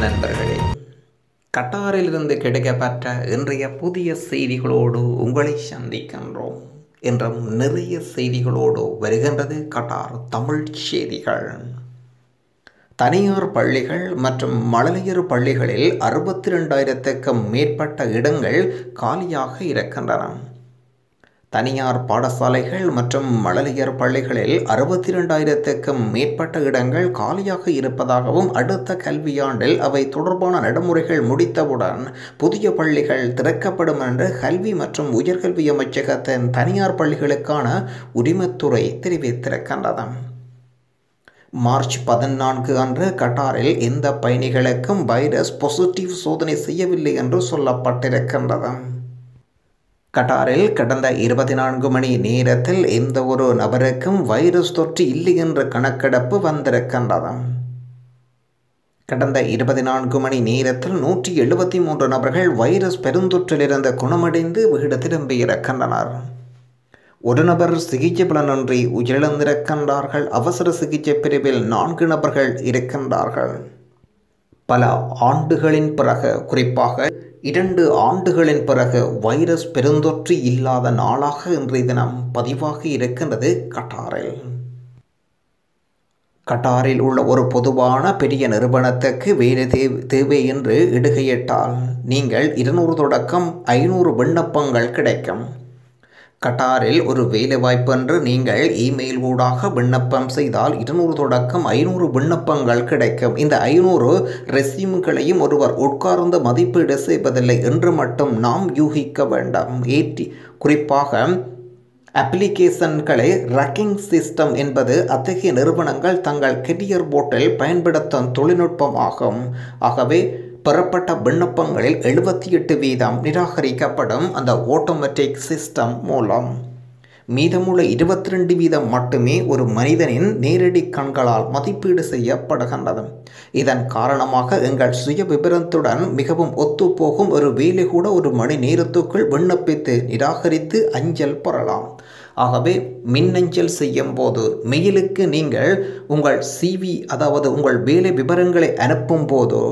நண்பர்களே கட்டாரிலிருந்து கிடைக்கப்பட்ட இன்றைய புதிய செய்திகளோடு உங்களை சந்திக்கின்றோம். என்றும் நிறைய செய்திகளோடு வருகின்றது கட்டார் தமிழ் செய்திகள். தனியார் பள்ளிகள் மற்றும் மழலையர் பள்ளிகளில் அறுபத்தி ரெண்டாயிரத்துக்கும் மேற்பட்ட இடங்கள் காலியாக இருக்கின்றன. தனியார் பாடசாலைகள் மற்றும் மழலையர் பள்ளிகளில் அறுபத்தி ரெண்டாயிரத்துக்கும் மேற்பட்ட இடங்கள் காலியாக இருப்பதாகவும் அடுத்த கல்வியாண்டில் அவை தொடர்பான நடைமுறைகள் முடித்தவுடன் புதிய பள்ளிகள் திறக்கப்படும் என்று கல்வி மற்றும் உயர்கல்வி அமைச்சகத்தின் தனியார் பள்ளிகளுக்கான உரிமத்துறை தெரிவித்திருக்கின்றது. மார்ச் பதினான்கு அன்று கட்டாரில் எந்த பயணிகளுக்கும் வைரஸ் பாசிட்டிவ் சோதனை செய்யவில்லை என்று சொல்லப்பட்டிருக்கின்றது. கட்டாரில் கடந்த இருபத்தி நான்கு மணி நேரத்தில் எந்த ஒரு நபருக்கும் வைரஸ் தொற்று இல்லை என்ற கணக்கெடுப்பு வந்திருக்கின்றது கடந்த இருபத்தி நான்கு மணி நேரத்தில் நூற்றி எழுபத்தி மூன்று நபர்கள் வைரஸ் பெருந்தொற்றிலிருந்து குணமடைந்து வீடு திரும்பியிருக்கின்றனர் ஒரு நபர் சிகிச்சை பலனின்றி உயிரிழந்திருக்கின்றார்கள். அவசர சிகிச்சை பிரிவில் நான்கு நபர்கள் இருக்கின்றார்கள். பல ஆண்டுகளின் பிறகு குறிப்பாக இரண்டு ஆண்டுகளின் பிறகு வைரஸ் பெருந்தொற்று இல்லாத நாளாக இன்றைய தினம் பதிவாகி இருக்கின்றது கட்டாரில். கட்டாரில் உள்ள ஒரு பொதுவான பெரிய நிறுவனத்துக்கு வேறு தேவை என்று இடுகையிட்டால் நீங்கள் இருநூறு தொடக்கம் ஐநூறு விண்ணப்பங்கள் கிடைக்கும். கட்டாரில் ஒரு வேலைவாய்ப்பன்று நீங்கள் இமெயில் ஊடாக விண்ணப்பம் செய்தால் இருநூறு தொடக்கம் ஐநூறு விண்ணப்பங்கள் கிடைக்கும். இந்த ஐநூறு ரெசியூம்களையும் ஒருவர் உட்கார்ந்து மதிப்பீடு செய்வதில்லை என்று மட்டும் நாம் யூகிக்க வேண்டாம். ஏற்றி குறிப்பாக அப்ளிகேஷன்களை ரக்கிங் சிஸ்டம் என்பது அத்தகைய நிறுவனங்கள் தங்கள் கெரியர் போர்ட்டில் பயன்படுத்தும் தொழில்நுட்பமாகும். ஆகவே பெறப்பட்ட விண்ணப்பங்களில் எழுபத்தி எட்டு வீதம் நிராகரிக்கப்படும் அந்த ஆட்டோமேட்டிக் சிஸ்டம் மூலம். மீதமுள்ள இருபத்தி ரெண்டு வீதம் மட்டுமே ஒரு மனிதனின் நேரடி கண்களால் மதிப்பீடு செய்யப்படுகின்றது. இதன் காரணமாக எங்கள் சுய விபரத்துடன் மிகவும் ஒத்துப்போகும் ஒரு வேலை கூட ஒரு மணி நேரத்துக்குள் விண்ணப்பித்து நிராகரித்து அஞ்சல் பெறலாம். ஆகவே மின்னஞ்சல் செய்யும் போது மெயிலுக்கு நீங்கள் உங்கள் சிவி அதாவது உங்கள் வேலை விவரங்களை அனுப்பும் போதோ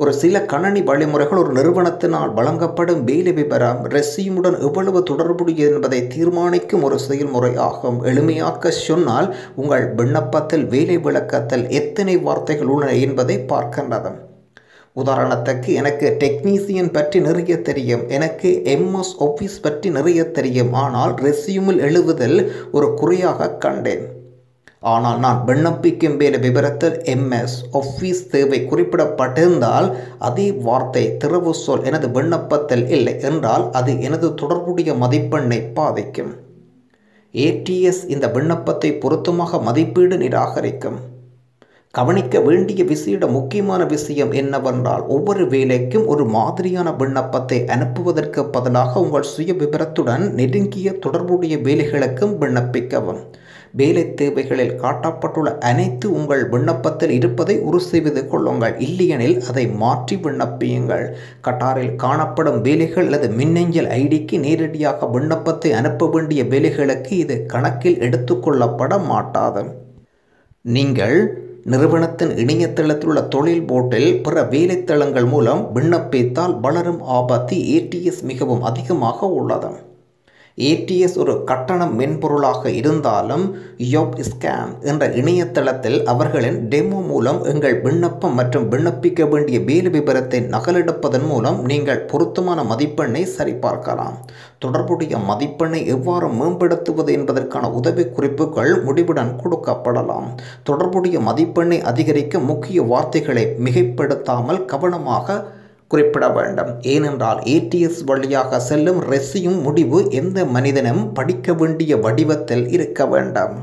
ஒரு சில கணனி வழிமுறைகள் ஒரு நிறுவனத்தினால் வழங்கப்படும் வேலை விவரம் ரெசியுமுடன் எவ்வளவு தொடர்புடைய என்பதை தீர்மானிக்கும் ஒரு செயல்முறை ஆகும் எளிமையாக்க சொன்னால் உங்கள் விண்ணப்பத்தில் வேலை விளக்கத்தில் எத்தனை வார்த்தைகள் உள்ளன என்பதை பார்க்கின்றது உதாரணத்துக்கு எனக்கு டெக்னீசியன் பற்றி நிறைய தெரியும் எனக்கு எம்எஸ் ஆஃபீஸ் பற்றி நிறைய தெரியும் ஆனால் ரெசியூமில் எழுவதில் ஒரு குறையாக கண்டேன். ஆனால் நான் விண்ணப்பிக்கும் வேலை விவரத்தில் எம்எஸ் ஒஃபீஸ் தேவை குறிப்பிடப்பட்டிருந்தால் அதே வார்த்தை திறவு சொல் எனது விண்ணப்பத்தில் இல்லை என்றால் அது எனது தொடர்புடைய மதிப்பெண்ணை பாதிக்கும். ஏடிஎஸ் இந்த விண்ணப்பத்தை பொருத்தமாக மதிப்பீடு நிராகரிக்கும். கவனிக்க வேண்டிய விசேட முக்கியமான விஷயம் என்னவென்றால் ஒவ்வொரு வேலைக்கும் ஒரு மாதிரியான விண்ணப்பத்தை அனுப்புவதற்கு பதிலாக உங்கள் சுய விவரத்துடன் நெருங்கிய தொடர்புடைய வேலைகளுக்கும் விண்ணப்பிக்கவும். வேலை தேவைகளில் காட்டப்பட்டுள்ள அனைத்து உங்கள் விண்ணப்பத்தில் இருப்பதை உறுதி செய்து கொள்ளுங்கள். இல்லையெனில் அதை மாற்றி விண்ணப்பியுங்கள். கட்டாரில் காணப்படும் வேலைகள் அல்லது மின்னஞ்சல் ஐடிக்கு நேரடியாக விண்ணப்பத்தை அனுப்ப வேண்டிய வேலைகளுக்கு இது கணக்கில் எடுத்துக்கொள்ளப்பட மாட்டாது. நீங்கள் நிறுவனத்தின் இணையதளத்தில் உள்ள தொழில் போர்ட்டில் பிற வேலைத்தளங்கள் மூலம் விண்ணப்பித்தால் வளரும் ஆபத்து ஏடிஎஸ் மிகவும் அதிகமாக உள்ளது. ஏடிஎஸ் ஒரு கட்டண மென்பொருளாக இருந்தாலும் யோப் ஸ்கேன் என்ற இணையதளத்தில் அவர்களின் டெமோ மூலம் எங்கள் விண்ணப்பம் மற்றும் விண்ணப்பிக்க வேண்டிய வேலை விபரத்தை நகலெடுப்பதன் மூலம் நீங்கள் பொருத்தமான மதிப்பெண்ணை சரிபார்க்கலாம். தொடர்புடைய மதிப்பெண்ணை எவ்வாறு மேம்படுத்துவது என்பதற்கான உதவி குறிப்புகள் முடிவுடன் கொடுக்கப்படலாம். தொடர்புடைய மதிப்பெண்ணை அதிகரிக்க முக்கிய வார்த்தைகளை மிகைப்படுத்தாமல் கவனமாக குறிப்பிட வேண்டும். ஏனென்றால் ஏடிஎஸ் வழியாக செல்லும் ரெசியும் முடிவு எந்த மனிதனும் படிக்க வேண்டிய வடிவத்தில் இருக்க வேண்டும்.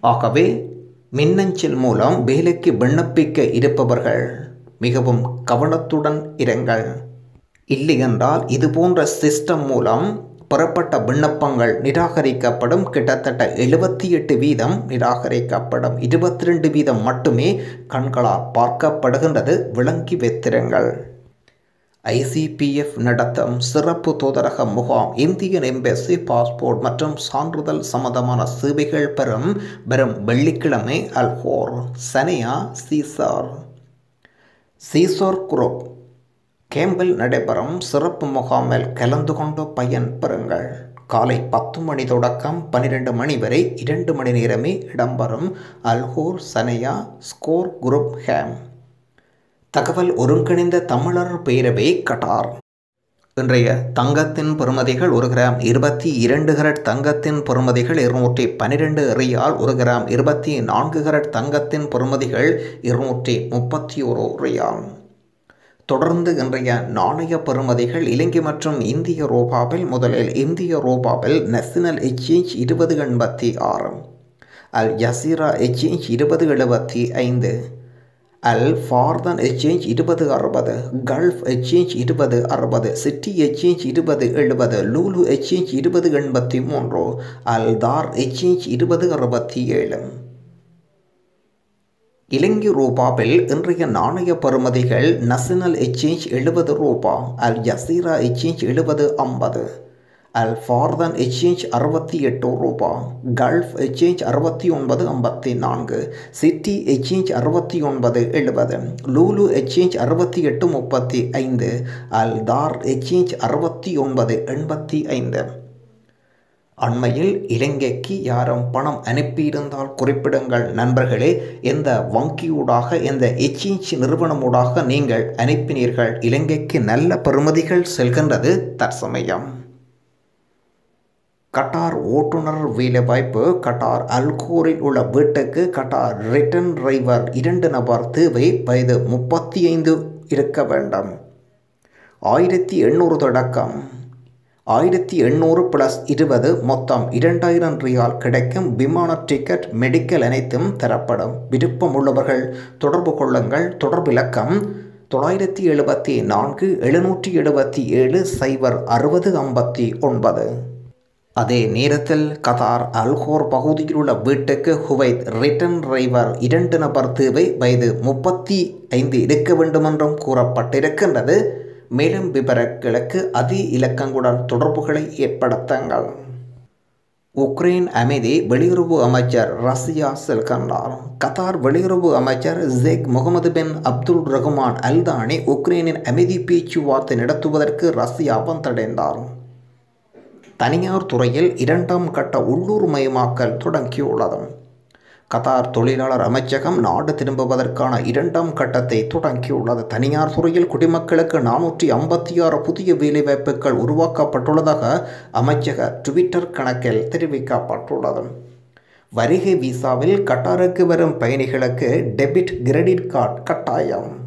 ஆகவே மின்னஞ்சல் மூலம் வேலைக்கு விண்ணப்பிக்க இருப்பவர்கள் மிகவும் கவனத்துடன் இருங்கள். இல்லையென்றால் இதுபோன்ற சிஸ்டம் மூலம் பெறப்பட்ட விண்ணப்பங்கள் நிராகரிக்கப்படும். கிட்டத்தட்ட எழுபத்தி எட்டு வீதம் நிராகரிக்கப்படும். இருபத்தி ரெண்டு வீதம் மட்டுமே கண்களால் பார்க்கப்படுகின்றது. விளங்கி வைத்திருங்கள். ஐசிபிஎஃப் நடத்தும் சிறப்பு தூதரக முகாம் இந்தியன் எம்பசி பாஸ்போர்ட் மற்றும் சான்றிதழ் சம்பந்தமான சேவைகள் பெறும் வரும் வெள்ளிக்கிழமை அல்ஹோர் சனியா சீசார். சீசோர் குரூப் கேம்பில் நடைபெறும் சிறப்பு முகாமில் கலந்து கொண்டு பயன் பெறுங்கள். காலை பத்து மணி தொடக்கம் பன்னிரெண்டு மணி வரை இரண்டு மணி நேரமே இடம்பெறும் அல்ஹோர் சனையா ஸ்கோர் குரூப் ஹேம். தகவல் ஒருங்கிணைந்த தமிழர் பேரவை கட்டார். இன்றைய தங்கத்தின் பெறுமதிகள் ஒரு கிராம் இருபத்தி இரண்டு கரட் தங்கத்தின் பெறுமதிகள் இருநூற்றி பன்னிரெண்டு ரியால் ஒரு கிராம் இருபத்தி நான்கு கரட் தங்கத்தின் பெறுமதிகள் இருநூற்றி முப்பத்தி ஒரு ரியால். தொடர்ந்து இன்றைய நாணய பெறுமதிகள் இலங்கை மற்றும் இந்திய ரூபாவில் முதலில் இந்திய ரூபாவில் நேஷனல் எக்ஸ்சேஞ்ச் இருபது எண்பத்தி ஆறு அல் ஜசீரா எக்ஸ்சேஞ்ச் இருபது எழுபத்தி ஐந்து அல் ஃபார்தன் எக்ஸ்சேஞ்ச் இருபது அறுபது கல்ஃப் எக்ஸ்சேஞ்ச் இருபது அறுபது சிட்டி எக்ஸ்சேஞ்ச் இருபது எழுபது லூலு எக்ஸ்சேஞ்ச் இருபது எண்பத்தி மூன்று அல் தார் எக்ஸ்சேஞ்ச் இருபது அறுபத்தி ஏழு இலங்கை ரூபாவில் இன்றைய நாணய பெறுமதிகள் நேஷனல் எக்ஸ்சேஞ்ச் எழுபது ரூபா அல் ஜசீரா எக்ஸ்சேஞ்ச் எழுபது ஐம்பது அல் ஃபார்தன் எக்ஸ்சேஞ்ச் அறுபத்தி எட்டு ரூபா. கல்ஃப் எக்ஸ்சேஞ்ச் அறுபத்தி ஒன்பது ஐம்பத்தி நான்கு சிட்டி எக்ஸ்சேஞ்ச் அறுபத்தி ஒன்பது எழுபது. லூலு எக்ஸ்சேஞ்ச் அறுபத்தி எட்டு முப்பத்தி ஐந்து அல் தார் எக்ஸ்சேஞ்ச் அறுபத்தி ஒன்பது எண்பத்தி ஐந்து அண்மையில் இலங்கைக்கு யாரும் பணம் அனுப்பியிருந்தால் குறிப்பிடுங்கள் நண்பர்களே. எந்த வங்கியூடாக எந்த எக்ஸ்சேஞ்ச் நிறுவனமூடாக நீங்கள் அனுப்பினீர்கள். இலங்கைக்கு நல்ல பெறுமதிகள் செல்கின்றது தற்சமயம். கட்டார் ஓட்டுநர் வேலைவாய்ப்பு கட்டார் அல்கோரில் உள்ள வீட்டுக்கு கட்டார் ரிட்டன் டிரைவர் இரண்டு நபர் தேவை வயது முப்பத்தி ஐந்து இருக்க வேண்டும். ஆயிரத்தி எண்ணூறு தொடக்கம். ஆயிரத்தி எண்ணூறு ப்ளஸ் இருபது மொத்தம் இரண்டாயிரம் ரியால் கிடைக்கும். விமான டிக்கெட் மெடிக்கல் அனைத்தும் தரப்படும். விருப்பம் உள்ளவர்கள் தொடர்பு கொள்ளுங்கள். தொடர்பிலக்கம் தொள்ளாயிரத்தி எழுபத்தி நான்கு எழுநூற்றி எழுபத்தி ஏழு சைபர் அறுபது ஐம்பத்தி ஒன்பது. அதே நேரத்தில் கதார் அல்கோர் பகுதியில் உள்ள வீட்டுக்கு ஹுவைத் ரிட்டன் டிரைவர் இரண்டு நபர் தேவை வயது முப்பத்தி ஐந்து இருக்க வேண்டுமென்றும் கூறப்பட்டிருக்கின்றது. மேலும் விவரங்களுக்கு அதி இலக்கங்களுடன் தொடர்புகளை ஏற்படுத்துங்கள். உக்ரைன் அமைதி வெளியுறவு அமைச்சர் ரஷ்யா செல்கின்றார். கத்தார் வெளியுறவு அமைச்சர் Sheikh Mohammed bin Abdul Rahman Al Thani உக்ரைனின் அமைதி பேச்சுவார்த்தை நடத்துவதற்கு ரஷ்யா வந்தடைந்தார். தனியார் துறையில் இரண்டாம் கட்ட உள்ளூர் மயமாக்கல் தொடங்கியுள்ளது கத்தார் தொழிலாளர் அமைச்சகம் நாடு திரும்புவதற்கான இரண்டாம் கட்டத்தை தொடங்கியுள்ளது. தனியார் துறையில் குடிமக்களுக்கு நானூற்றி ஐம்பத்தி ஆறு புதிய வேலைவாய்ப்புகள் உருவாக்கப்பட்டுள்ளதாக அமைச்சக ட்விட்டர் கணக்கில் தெரிவிக்கப்பட்டுள்ளது. வருகை விசாவில் கட்டாருக்கு வரும் பயணிகளுக்கு டெபிட் கிரெடிட் கார்டு கட்டாயம்.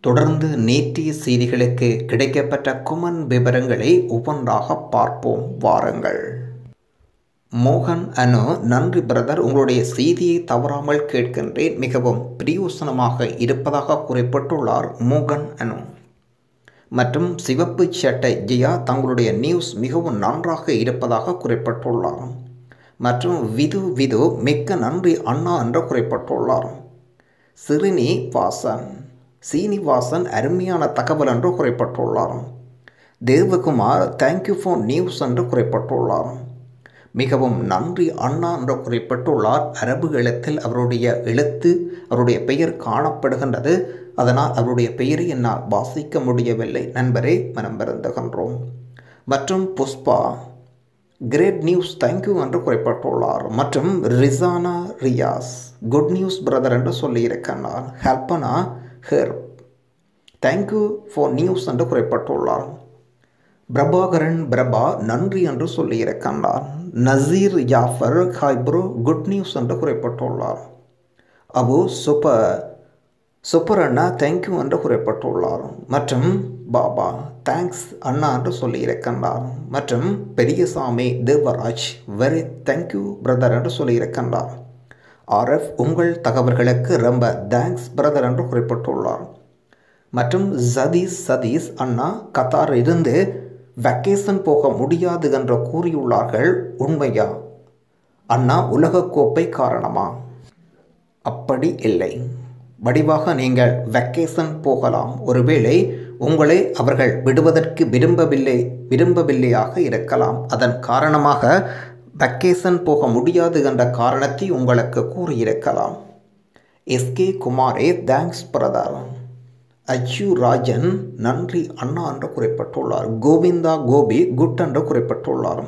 தொடர்ந்து நேற்றைய செய்திகளுக்கு கிடைக்கப்பட்ட குமன் விவரங்களை ஒவ்வொன்றாக பார்ப்போம். வாருங்கள். மோகன் அனு நன்றி பிரதர் உங்களுடைய செய்தியை தவறாமல் கேட்கின்றேன். மிகவும் பிரயோசனமாக இருப்பதாக குறிப்பிட்டுள்ளார் மோகன் அனு. மற்றும் சிவப்பு சட்டை ஜெயா தங்களுடைய நியூஸ் மிகவும் நன்றாக இருப்பதாக குறிப்பிட்டுள்ளார். மற்றும் விது விது மிக்க நன்றி அண்ணா என்று குறிப்பிட்டுள்ளார். சிறுனி வாசன். சீனிவாசன் அருமையான தகவல் என்று குறிப்பிட்டுள்ளார். தேவகுமார் தேங்க்யூ ஃபார் நியூஸ் என்று குறிப்பிட்டுள்ளார். மிகவும் நன்றி அண்ணா என்று குறிப்பிட்டுள்ளார். அரபு எழுத்தில் அவருடைய எழுத்து அவருடைய பெயர் காணப்படுகின்றது. அதனால் அவருடைய பெயரை என்னால் வாசிக்க முடியவில்லை. நண்பரே மனம் வருந்துகின்றோம். மற்றும் புஷ்பா கிரேட் நியூஸ் தேங்க்யூ என்று குறிப்பிட்டுள்ளார். மற்றும் Rizana Riyas good news brother என்று சொல்லியிருக்கின்றார் ஹெல்பனா ஹெர். தேங்க்யூ ஃபார் நியூஸ் என்று குறிப்பிட்டுள்ளார். பிரபாகரன் பிரபா நன்றி என்று சொல்லியிருக்கின்றார். Naseer Jafar hi bro good news என்று குறிப்பிட்டுள்ளார். அபு சூப்பர் சூப்பர் அண்ணா தேங்க்யூ என்று குறிப்பிட்டுள்ளார். மற்றும் பாபா தேங்க்ஸ் அண்ணா என்று சொல்லியிருக்கின்றார். மற்றும் Periyasamy Devaraj very thank you brother என்று சொல்லியிருக்கின்றார். ஆர்எஃப் உங்கள் தகவல்களுக்கு ரொம்ப தேங்க்ஸ் பிரதர் என்று குறிப்பிட்டுள்ளார். மற்றும் சதீஷ் சதீஷ் அண்ணா கத்தார் இருந்து வெக்கேஷன் போக முடியாது என்று கூறியுள்ளார்கள் உண்மையா? அண்ணா உலகக்கோப்பை காரணமா? அப்படி இல்லை. வடிவாக நீங்கள் வெக்கேஷன் போகலாம். ஒருவேளை உங்களை அவர்கள் விடுவதற்கு விரும்பவில்லை விரும்பவில்லையாக இருக்கலாம். அதன் காரணமாக வெக்கேஷன் போக முடியாது என்ற காரணத்தை உங்களுக்கு கூறியிருக்கலாம். எஸ்கே குமாரே தேங்க்ஸ் பிரதார் அச்சு ராஜன் நன்றி அண்ணா என்று குறிப்பிட்டுள்ளார். கோவிந்தா கோபி குட் என்று குறிப்பிட்டுள்ளார்.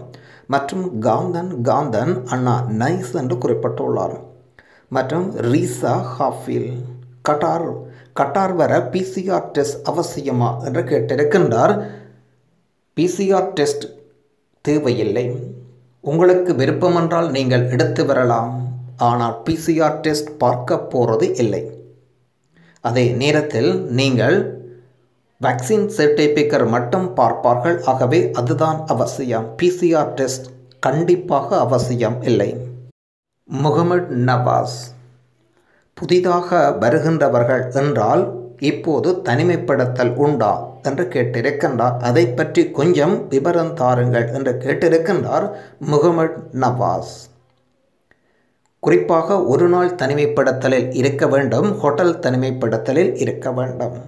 மற்றும் காந்தன் காந்தன் அண்ணா நைஸ் என்று குறிப்பிட்டுள்ளார். மற்றும் ரீசா ஹாஃபில் கட்டார் கட்டார் வர பிசிஆர் டெஸ்ட் அவசியமா என்று கேட்டிருக்கின்றார். பிசிஆர் டெஸ்ட் தேவையில்லை. உங்களுக்கு விருப்பமென்றால் நீங்கள் எடுத்து வரலாம். ஆனால் பிசிஆர் டெஸ்ட் பார்க்க போகிறது இல்லை. அதே நேரத்தில் நீங்கள் வேக்சின் சர்டிஃபிகேட் மட்டும் பார்ப்பார்கள். ஆகவே அதுதான் அவசியம். பிசிஆர் டெஸ்ட் கண்டிப்பாக அவசியம் இல்லை. முகமது நவாஸ் புதிதாக வருகின்றவர்கள் என்றால் இப்போது தனிமைப்படுத்தல் உண்டா? என்று கேட்டிருக்கின்றார். அதை பற்றி கொஞ்சம் விவரம் தாருங்கள் என்று கேட்டிருக்கின்றார் முகமது நவாஸ். குறிப்பாக ஒரு நாள் தனிமைப்படுத்தலில் இருக்க வேண்டும் ஹோட்டல் தனிமைப்படுத்தலில் இருக்க வேண்டும்.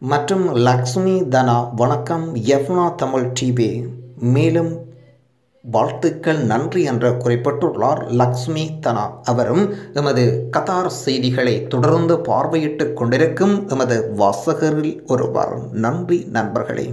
மற்றும் லக்ஷ்மி தனா வணக்கம் எஃப்னா தமிழ் டிவி. மேலும் வாழ்த்துக்கள் நன்றி என்று குறிப்பிட்டுள்ளார் லக்ஷ்மி தனா. அவரும் எமது கதார் செய்திகளை தொடர்ந்து பார்வையிட்டு கொண்டிருக்கும் எமது வாசகரில் ஒருவர். நன்றி நண்பர்களே.